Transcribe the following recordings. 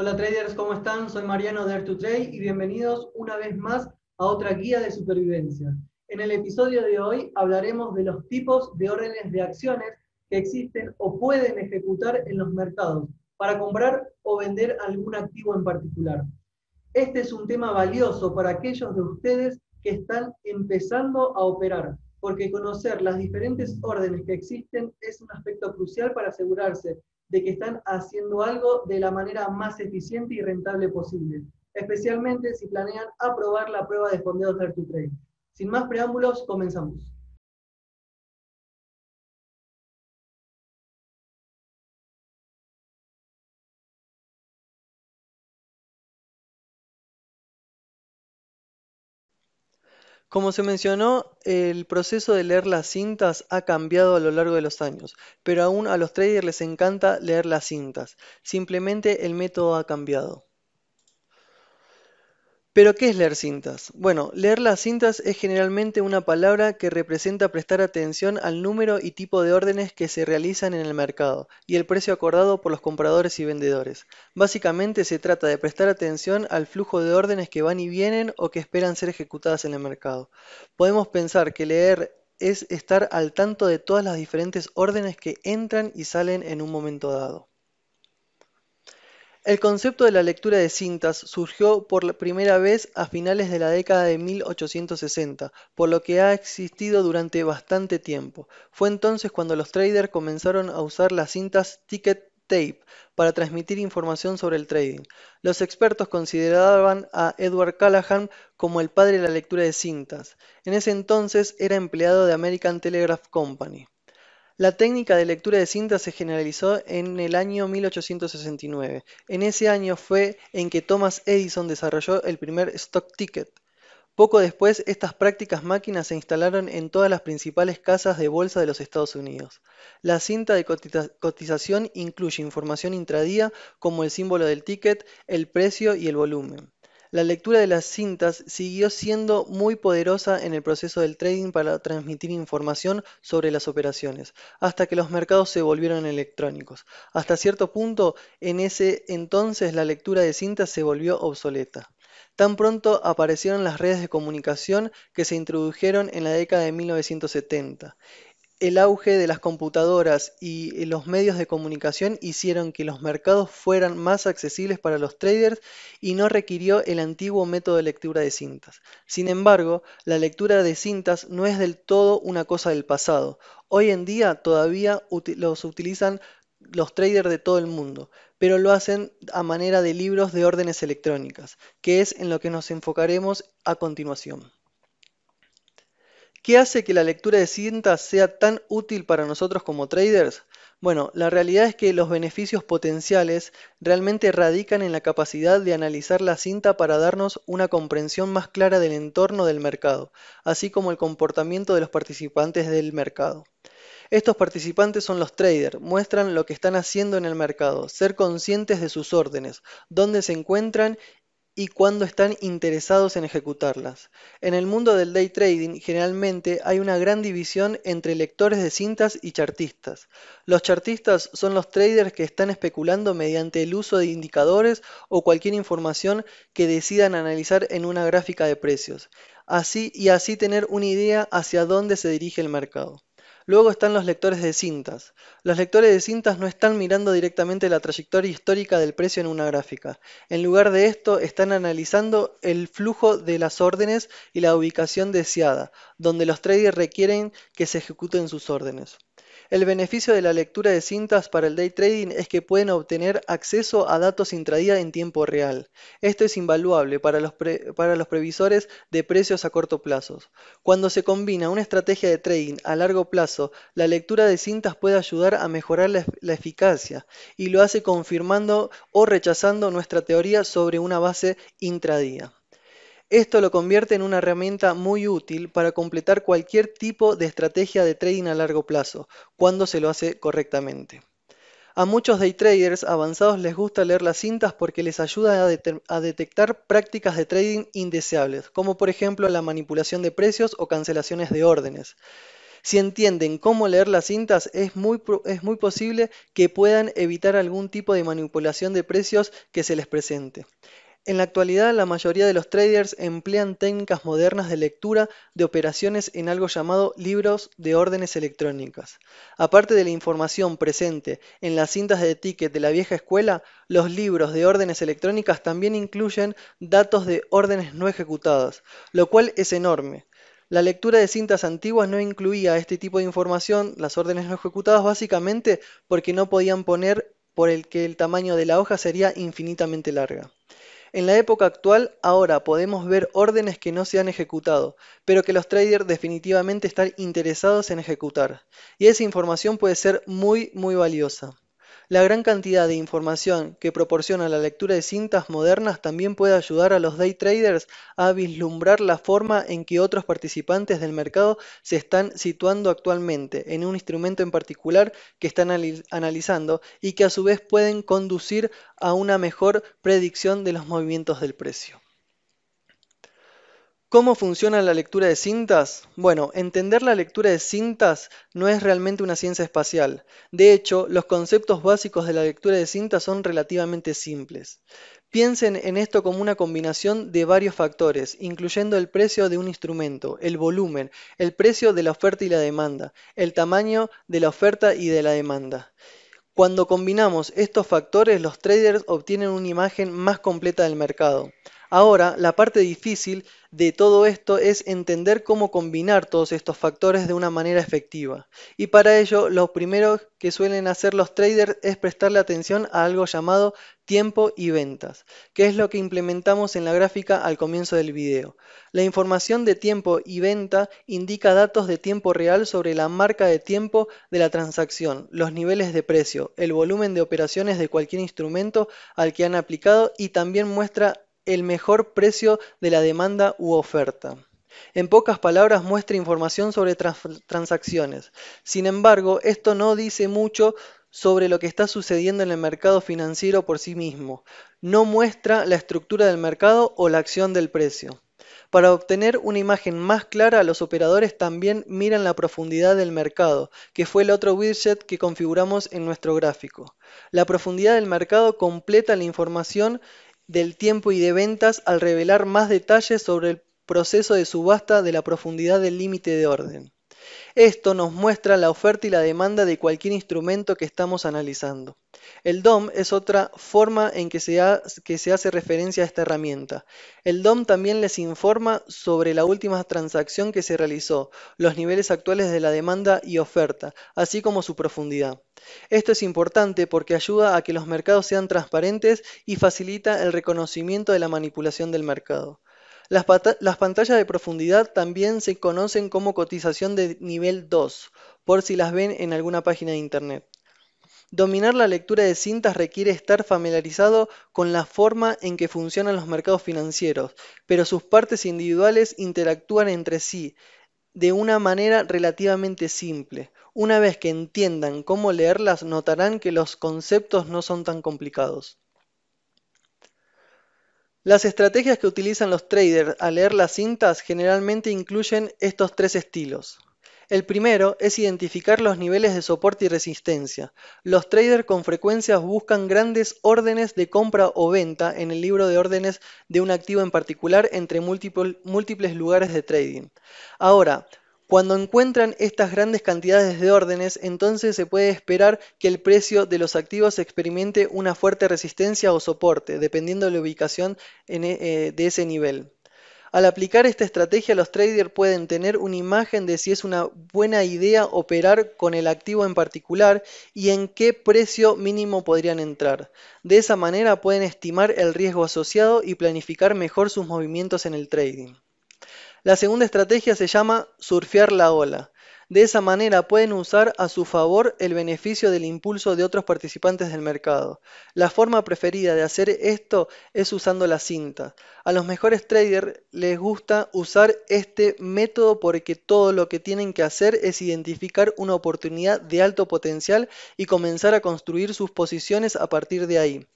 Hola traders, ¿cómo están? Soy Mariano de Art2Trade y bienvenidos una vez más a otra guía de supervivencia. En el episodio de hoy hablaremos de los tipos de órdenes de acciones que existen o pueden ejecutar en los mercados para comprar o vender algún activo en particular. Este es un tema valioso para aquellos de ustedes que están empezando a operar, porque conocer las diferentes órdenes que existen es un aspecto crucial para asegurarse de que están haciendo algo de la manera más eficiente y rentable posible, especialmente si planean aprobar la prueba de fondeos de to Trade. Sin más preámbulos, comenzamos. Como se mencionó, el proceso de leer las cintas ha cambiado a lo largo de los años, pero aún a los traders les encanta leer las cintas. Simplemente el método ha cambiado. ¿Pero qué es leer cintas? Bueno, leer las cintas es generalmente una palabra que representa prestar atención al número y tipo de órdenes que se realizan en el mercado y el precio acordado por los compradores y vendedores. Básicamente se trata de prestar atención al flujo de órdenes que van y vienen o que esperan ser ejecutadas en el mercado. Podemos pensar que leer es estar al tanto de todas las diferentes órdenes que entran y salen en un momento dado. El concepto de la lectura de cintas surgió por primera vez a finales de la década de 1860, por lo que ha existido durante bastante tiempo. Fue entonces cuando los traders comenzaron a usar las cintas ticket tape para transmitir información sobre el trading. Los expertos consideraban a Edward Callahan como el padre de la lectura de cintas. En ese entonces era empleado de American Telegraph Company. La técnica de lectura de cintas se generalizó en el año 1869. En ese año fue en que Thomas Edison desarrolló el primer stock ticket. Poco después, estas prácticas máquinas se instalaron en todas las principales casas de bolsa de los Estados Unidos. La cinta de cotización incluye información intradía como el símbolo del ticket, el precio y el volumen. La lectura de las cintas siguió siendo muy poderosa en el proceso del trading para transmitir información sobre las operaciones, hasta que los mercados se volvieron electrónicos. Hasta cierto punto, en ese entonces la lectura de cintas se volvió obsoleta. Tan pronto aparecieron las redes de comunicación que se introdujeron en la década de 1970 el auge de las computadoras y los medios de comunicación hicieron que los mercados fueran más accesibles para los traders y no requirió el antiguo método de lectura de cintas. Sin embargo, la lectura de cintas no es del todo una cosa del pasado. Hoy en día todavía los utilizan los traders de todo el mundo, pero lo hacen a manera de libros de órdenes electrónicas, que es en lo que nos enfocaremos a continuación. ¿Qué hace que la lectura de cintas sea tan útil para nosotros como traders? Bueno, la realidad es que los beneficios potenciales realmente radican en la capacidad de analizar la cinta para darnos una comprensión más clara del entorno del mercado, así como el comportamiento de los participantes del mercado. Estos participantes son los traders, muestran lo que están haciendo en el mercado, ser conscientes de sus órdenes, dónde se encuentran y cuándo están interesados en ejecutarlas. En el mundo del day trading generalmente hay una gran división entre lectores de cintas y chartistas. Los chartistas son los traders que están especulando mediante el uso de indicadores o cualquier información que decidan analizar en una gráfica de precios. Así y así tener una idea hacia dónde se dirige el mercado. Luego están los lectores de cintas. Los lectores de cintas no están mirando directamente la trayectoria histórica del precio en una gráfica. En lugar de esto, están analizando el flujo de las órdenes y la ubicación deseada, donde los traders requieren que se ejecuten sus órdenes. El beneficio de la lectura de cintas para el day trading es que pueden obtener acceso a datos intradía en tiempo real. Esto es invaluable para los, previsores de precios a corto plazo. Cuando se combina una estrategia de trading a largo plazo, la lectura de cintas puede ayudar a mejorar la eficacia y lo hace confirmando o rechazando nuestra teoría sobre una base intradía. Esto lo convierte en una herramienta muy útil para completar cualquier tipo de estrategia de trading a largo plazo, cuando se lo hace correctamente. A muchos day traders avanzados les gusta leer las cintas porque les ayuda a, detectar prácticas de trading indeseables, como por ejemplo la manipulación de precios o cancelaciones de órdenes. Si entienden cómo leer las cintas, es muy posible que puedan evitar algún tipo de manipulación de precios que se les presente. En la actualidad, la mayoría de los traders emplean técnicas modernas de lectura de operaciones en algo llamado libros de órdenes electrónicas. Aparte de la información presente en las cintas de ticket de la vieja escuela, los libros de órdenes electrónicas también incluyen datos de órdenes no ejecutadas, lo cual es enorme. La lectura de cintas antiguas no incluía este tipo de información, las órdenes no ejecutadas, básicamente porque no podían poner por el que el tamaño de la hoja sería infinitamente larga. En la época actual, ahora podemos ver órdenes que no se han ejecutado, pero que los traders definitivamente están interesados en ejecutar. Y esa información puede ser muy, muy valiosa. La gran cantidad de información que proporciona la lectura de cintas modernas también puede ayudar a los day traders a vislumbrar la forma en que otros participantes del mercado se están situando actualmente en un instrumento en particular que están analizando y que a su vez pueden conducir a una mejor predicción de los movimientos del precio. ¿Cómo funciona la lectura de cintas? Bueno, entender la lectura de cintas no es realmente una ciencia espacial. De hecho, los conceptos básicos de la lectura de cintas son relativamente simples. Piensen en esto como una combinación de varios factores, incluyendo el precio de un instrumento, el volumen, el precio de la oferta y la demanda, el tamaño de la oferta y de la demanda. Cuando combinamos estos factores, los traders obtienen una imagen más completa del mercado. Ahora, la parte difícil de todo esto es entender cómo combinar todos estos factores de una manera efectiva. Y para ello, lo primero que suelen hacer los traders es prestarle atención a algo llamado tiempo y ventas, que es lo que implementamos en la gráfica al comienzo del video. La información de tiempo y venta indica datos de tiempo real sobre la marca de tiempo de la transacción, los niveles de precio, el volumen de operaciones de cualquier instrumento al que han aplicado y también muestra el mejor precio de la demanda u oferta. En pocas palabras muestra información sobre transacciones. Sin embargo, esto no dice mucho sobre lo que está sucediendo en el mercado financiero por sí mismo. No muestra la estructura del mercado o la acción del precio. Para obtener una imagen más clara, los operadores también miran la profundidad del mercado, que fue el otro widget que configuramos en nuestro gráfico. La profundidad del mercado completa la información del tiempo y de ventas al revelar más detalles sobre el proceso de subasta de la profundidad del límite de orden. Esto nos muestra la oferta y la demanda de cualquier instrumento que estamos analizando. El DOM es otra forma en que se, hace referencia a esta herramienta. El DOM también les informa sobre la última transacción que se realizó, los niveles actuales de la demanda y oferta, así como su profundidad. Esto es importante porque ayuda a que los mercados sean transparentes y facilita el reconocimiento de la manipulación del mercado. Las, pantallas de profundidad también se conocen como cotización de nivel 2, por si las ven en alguna página de internet. Dominar la lectura de cintas requiere estar familiarizado con la forma en que funcionan los mercados financieros, pero sus partes individuales interactúan entre sí de una manera relativamente simple. Una vez que entiendan cómo leerlas, notarán que los conceptos no son tan complicados. Las estrategias que utilizan los traders al leer las cintas generalmente incluyen estos tres estilos. El primero es identificar los niveles de soporte y resistencia. Los traders con frecuencia buscan grandes órdenes de compra o venta en el libro de órdenes de un activo en particular entre múltiples lugares de trading. Ahora, cuando encuentran estas grandes cantidades de órdenes, entonces se puede esperar que el precio de los activos experimente una fuerte resistencia o soporte, dependiendo de la ubicación e, eh, de ese nivel. Al aplicar esta estrategia, los traders pueden tener una imagen de si es una buena idea operar con el activo en particular y en qué precio mínimo podrían entrar. De esa manera pueden estimar el riesgo asociado y planificar mejor sus movimientos en el trading. La segunda estrategia se llama surfear la ola. De esa manera pueden usar a su favor el beneficio del impulso de otros participantes del mercado. La forma preferida de hacer esto es usando la cinta. A los mejores traders les gusta usar este método porque todo lo que tienen que hacer es identificar una oportunidad de alto potencial y comenzar a construir sus posiciones a partir de ahí.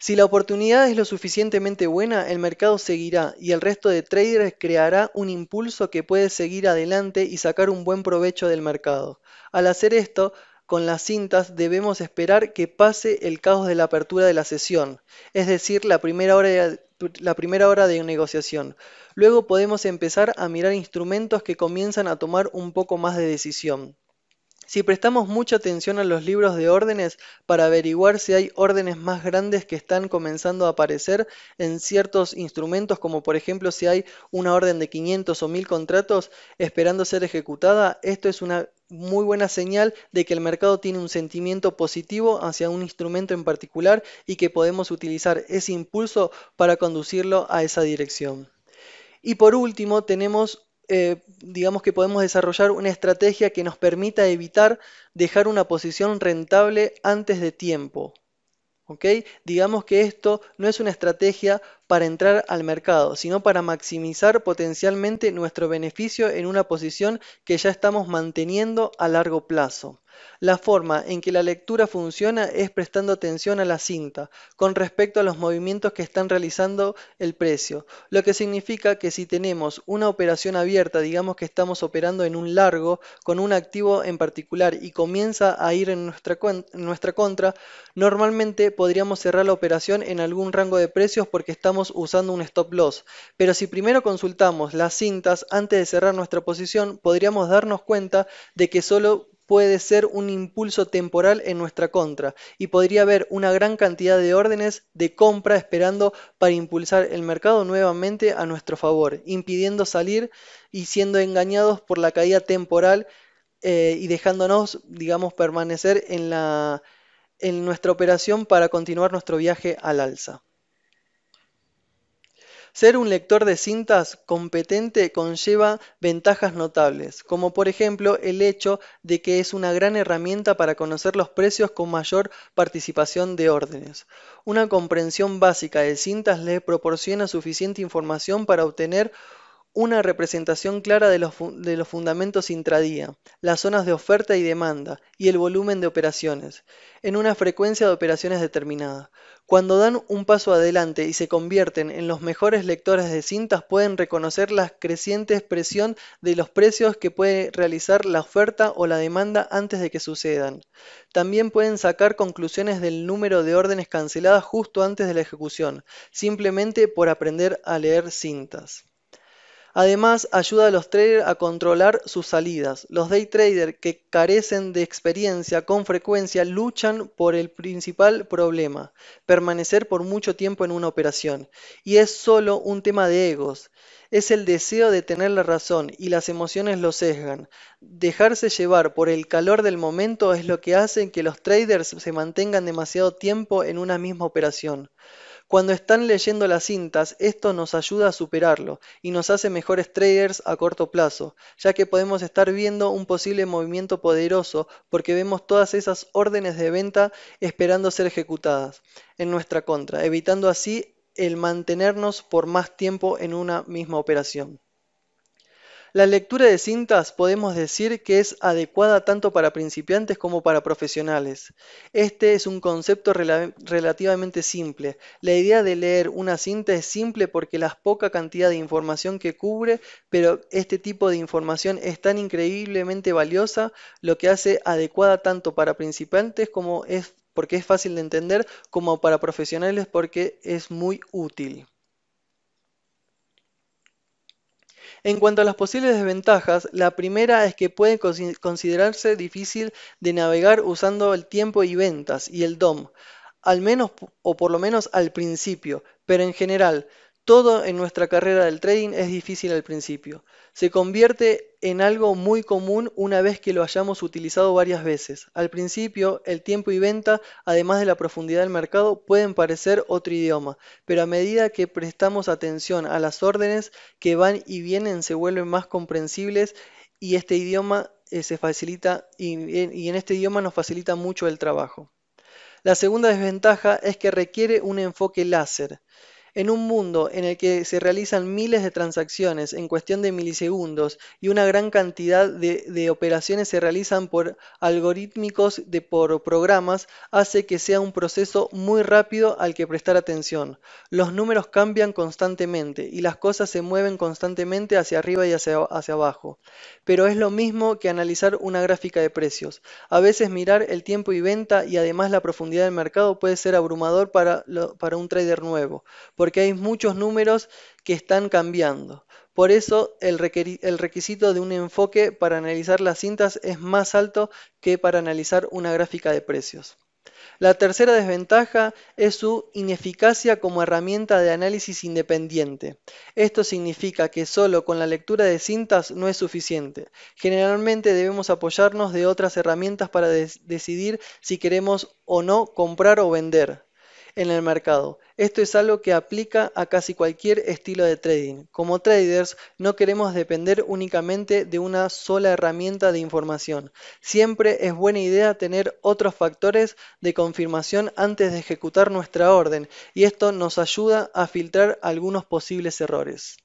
Si la oportunidad es lo suficientemente buena, el mercado seguirá y el resto de traders creará un impulso que puede seguir adelante y sacar un buen provecho del mercado. Al hacer esto, con las cintas debemos esperar que pase el caos de la apertura de la sesión, es decir, la primera hora de, la primera hora de negociación. Luego podemos empezar a mirar instrumentos que comienzan a tomar un poco más de decisión. Si prestamos mucha atención a los libros de órdenes para averiguar si hay órdenes más grandes que están comenzando a aparecer en ciertos instrumentos, como por ejemplo si hay una orden de 500 o 1000 contratos esperando ser ejecutada, esto es una muy buena señal de que el mercado tiene un sentimiento positivo hacia un instrumento en particular y que podemos utilizar ese impulso para conducirlo a esa dirección. Y por último, tenemos eh, digamos que podemos desarrollar una estrategia que nos permita evitar dejar una posición rentable antes de tiempo. Digamos que esto no es una estrategia para entrar al mercado, sino para maximizar potencialmente nuestro beneficio en una posición que ya estamos manteniendo a largo plazo. La forma en que la lectura funciona es prestando atención a la cinta con respecto a los movimientos que están realizando el precio, lo que significa que si tenemos una operación abierta, digamos que estamos operando en un largo con un activo en particular y comienza a ir en nuestra, nuestra contra, normalmente podríamos cerrar la operación en algún rango de precios porque estamos usando un stop loss. Pero si primero consultamos las cintas antes de cerrar nuestra posición, podríamos darnos cuenta de que solo puede ser un impulso temporal en nuestra contra y podría haber una gran cantidad de órdenes de compra esperando para impulsar el mercado nuevamente a nuestro favor, impidiendo salir y siendo engañados por la caída temporal eh, y dejándonos, digamos, permanecer en, la, en nuestra operación para continuar nuestro viaje al alza. Ser un lector de cintas competente conlleva ventajas notables, como por ejemplo el hecho de que es una gran herramienta para conocer los precios con mayor participación de órdenes. Una comprensión básica de cintas le proporciona suficiente información para obtener una representación clara de los, fundamentos intradía, las zonas de oferta y demanda y el volumen de operaciones, en una frecuencia de operaciones determinada. Cuando dan un paso adelante y se convierten en los mejores lectores de cintas, pueden reconocer la creciente expresión de los precios que puede realizar la oferta o la demanda antes de que sucedan. También pueden sacar conclusiones del número de órdenes canceladas justo antes de la ejecución, simplemente por aprender a leer cintas. Además, ayuda a los traders a controlar sus salidas. Los day traders que carecen de experiencia con frecuencia luchan por el principal problema, permanecer por mucho tiempo en una operación. Y es solo un tema de egos. Es el deseo de tener la razón y las emociones lo sesgan. Dejarse llevar por el calor del momento es lo que hace que los traders se mantengan demasiado tiempo en una misma operación. Cuando están leyendo las cintas, esto nos ayuda a superarlo y nos hace mejores traders a corto plazo, ya que podemos estar viendo un posible movimiento poderoso porque vemos todas esas órdenes de venta esperando ser ejecutadas en nuestra contra, evitando así el mantenernos por más tiempo en una misma operación. La lectura de cintas podemos decir que es adecuada tanto para principiantes como para profesionales. Este es un concepto relativamente simple. La idea de leer una cinta es simple porque la poca cantidad de información que cubre, pero este tipo de información es tan increíblemente valiosa, lo que hace adecuada tanto para principiantes como es porque es fácil de entender, como para profesionales porque es muy útil. En cuanto a las posibles desventajas, la primera es que puede considerarse difícil de navegar usando el tiempo y ventas y el DOM, al menos o por lo menos al principio, pero en general todo en nuestra carrera del trading es difícil al principio. Se convierte en algo muy común una vez que lo hayamos utilizado varias veces. Al principio, el tiempo y venta, además de la profundidad del mercado, pueden parecer otro idioma, pero a medida que prestamos atención a las órdenes que van y vienen se vuelven más comprensibles y este idioma eh, se facilita y en este idioma nos facilita mucho el trabajo. La segunda desventaja es que requiere un enfoque láser. En un mundo en el que se realizan miles de transacciones en cuestión de milisegundos y una gran cantidad de, operaciones se realizan por algorítmicos de por programas, hace que sea un proceso muy rápido al que prestar atención. Los números cambian constantemente y las cosas se mueven constantemente hacia arriba y hacia, abajo. Pero es lo mismo que analizar una gráfica de precios. A veces mirar el tiempo y venta y además la profundidad del mercado puede ser abrumador para un trader nuevo porque hay muchos números que están cambiando. Por eso el, requisito de un enfoque para analizar las cintas es más alto que para analizar una gráfica de precios. La tercera desventaja es su ineficacia como herramienta de análisis independiente. Esto significa que solo con la lectura de cintas no es suficiente. Generalmente debemos apoyarnos de otras herramientas para decidir si queremos o no comprar o vender en el mercado. Esto es algo que aplica a casi cualquier estilo de trading. Como traders no queremos depender únicamente de una sola herramienta de información. Siempre es buena idea tener otros factores de confirmación antes de ejecutar nuestra orden y esto nos ayuda a filtrar algunos posibles errores.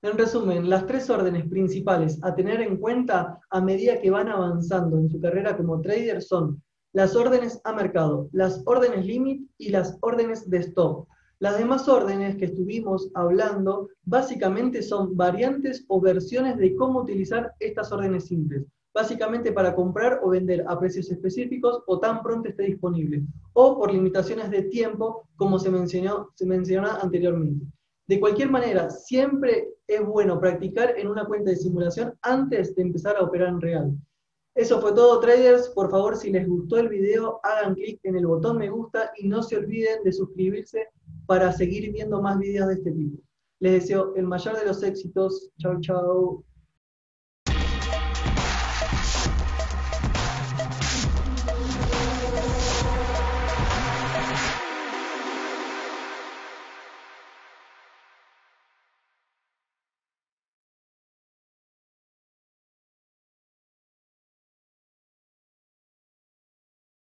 En resumen, las tres órdenes principales a tener en cuenta a medida que van avanzando en su carrera como trader son las órdenes a mercado, las órdenes limit y las órdenes de stop. Las demás órdenes que estuvimos hablando básicamente son variantes o versiones de cómo utilizar estas órdenes simples, básicamente para comprar o vender a precios específicos o tan pronto esté disponible, o por limitaciones de tiempo como se mencionó, se mencionó anteriormente. De cualquier manera, siempre es bueno practicar en una cuenta de simulación antes de empezar a operar en real. Eso fue todo, traders. Por favor, si les gustó el video, hagan clic en el botón me gusta y no se olviden de suscribirse para seguir viendo más videos de este tipo. Les deseo el mayor de los éxitos. Chao, chao.